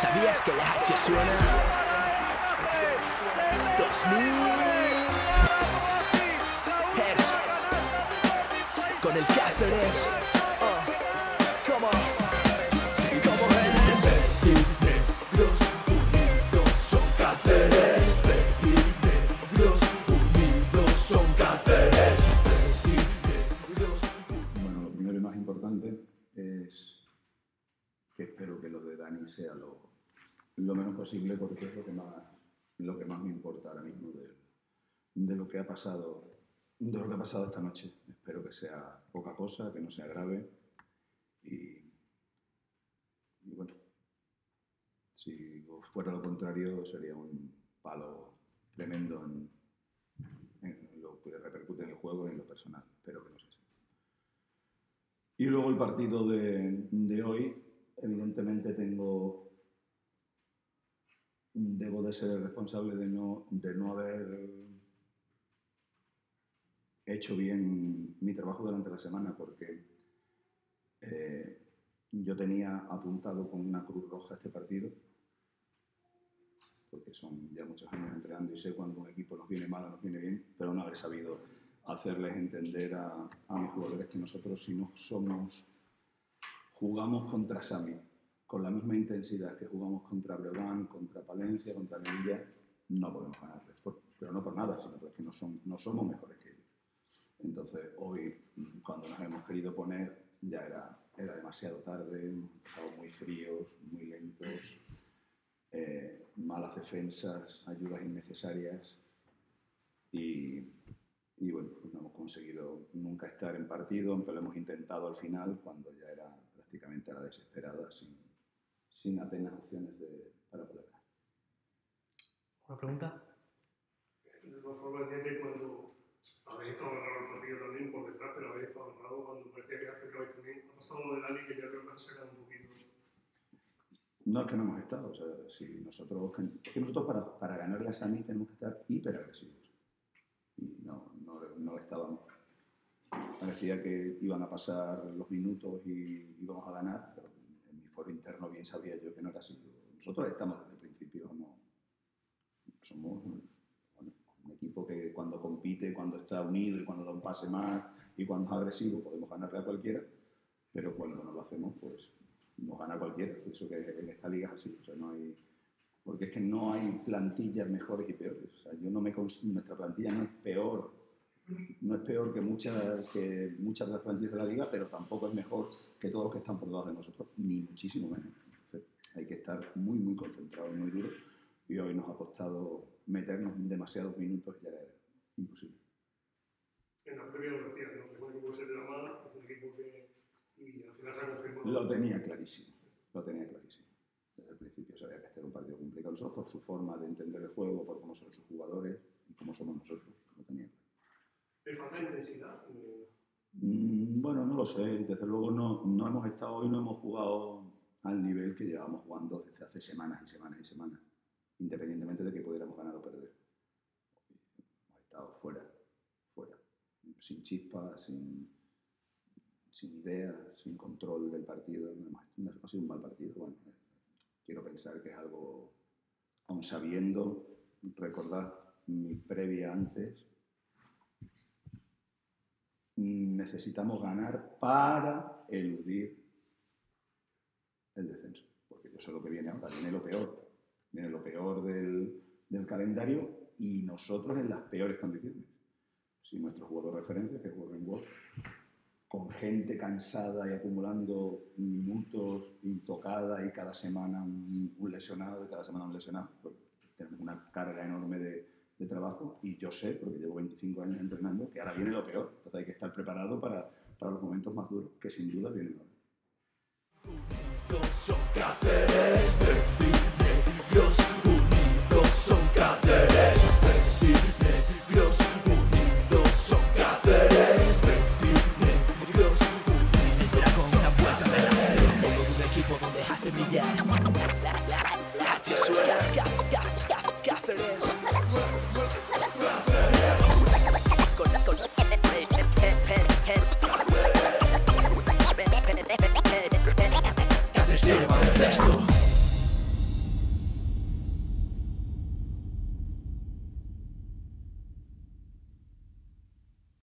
¿Sabías que la H suena? 2000 Es con el Cáceres. Lo menos posible porque es lo que más, lo que más me importa ahora mismo de, de lo que ha pasado de lo que ha pasado esta noche. Espero que sea poca cosa, que no sea grave y, bueno, si fuera lo contrario sería un palo tremendo en, en lo que repercute en el juego y en lo personal. Espero que no sea así. Y luego el partido de, de hoy, evidentemente tengo, debo de ser responsable de no, de no haber hecho bien mi trabajo durante la semana porque eh, yo tenía apuntado con una cruz roja este partido, porque son ya muchos años entrenando y sé cuando un equipo nos viene mal o nos viene bien, pero no haber sabido hacerles entender a, a mis jugadores que nosotros si no somos, jugamos contra Sami con la misma intensidad que jugamos contra Breogán, contra Palencia, contra Melilla, no podemos ganarles. Pero no por nada, sino porque no, son, no somos mejores que ellos. Entonces hoy, mm, cuando nos hemos querido poner, ya era, era demasiado tarde, estado muy fríos, muy lentos, eh, malas defensas, ayudas innecesarias y, y bueno, pues no hemos conseguido nunca estar en partido, aunque lo hemos intentado al final, cuando ya era prácticamente a la desesperada, sin, sin apenas opciones de, para poder ganar. ¿Una pregunta? De todas formas, ya que cuando habéis estado agarrado el partido también por detrás, pero habéis estado agarrado cuando parecía que acercabais también, ha pasado lo de Dani que ya creo que ha sacado un poquito. No es que no hemos estado, o sea, si nosotros, es que nosotros para, para ganar la Sami tenemos que estar hiperagresivos. Y no, no, no estábamos. Parecía que iban a pasar los minutos y íbamos a ganar, pero foro interno bien sabía yo que no era así. Nosotros estamos desde el principio, no, somos bueno, un equipo que cuando compite, cuando está unido y cuando da un pase más y cuando es agresivo podemos ganarle a cualquiera, pero cuando no lo hacemos, pues nos gana cualquiera. Eso que en esta liga es así, o sea, no hay, porque es que no hay plantillas mejores y peores. O sea, yo no me nuestra plantilla no es peor, no es peor que muchas, que muchas de las plantillas de la liga, pero tampoco es mejor que todos los que están por debajo de nosotros, ni muchísimo menos. Entonces, hay que estar muy, muy concentrados, muy duros, y hoy nos ha costado meternos demasiados minutos, ya era imposible. En la previa lo decías, ¿no? Que es un equipo que se te da mal, es un equipo que. Y al final se ha confirmado. Lo tenía clarísimo, lo tenía clarísimo. Desde el principio sabía que este era un partido complicado nosotros por su forma de entender el juego, por cómo son sus jugadores y cómo somos nosotros. Lo tenía claro. ¿Le falta intensidad? Mm, Bueno, no lo sé. Desde luego no, no hemos estado hoy, no hemos jugado al nivel que llevábamos jugando desde hace semanas y semanas y semanas, independientemente de que pudiéramos ganar o perder. Hemos estado fuera, fuera, sin chispa, sin, sin ideas, sin control del partido. No ha sido un mal partido. Bueno, eh, quiero pensar que es algo, aun sabiendo, recordar mi previa antes, necesitamos ganar para eludir el descenso. Porque yo sé lo que viene ahora, viene lo peor. Viene lo peor del, del calendario y nosotros en las peores condiciones. Si nuestro jugador de referencia, que es Warren Wolf, con gente cansada y acumulando minutos y tocada y cada semana un, un lesionado y cada semana un lesionado, pues tenemos una carga enorme de, de trabajo y yo sé, porque llevo 25 años entrenando, que ahora viene lo peor. Entonces hay que estar preparado para, para los momentos más duros, que sin duda vienen ahora. Manifesto